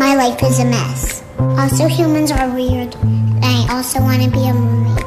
My life is a mess. Also, humans are weird. And I also want to be a mermaid.